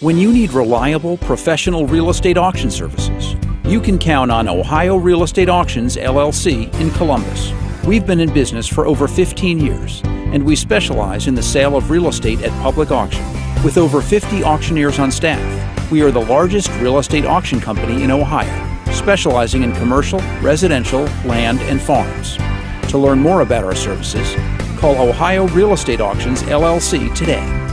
When you need reliable, professional real estate auction services, you can count on Ohio Real Estate Auctions LLC in Columbus. We've been in business for over 15 years, and we specialize in the sale of real estate at public auction. With over 50 auctioneers on staff, we are the largest real estate auction company in Ohio, specializing in commercial, residential, land, and farms. To learn more about our services, call Ohio Real Estate Auctions LLC today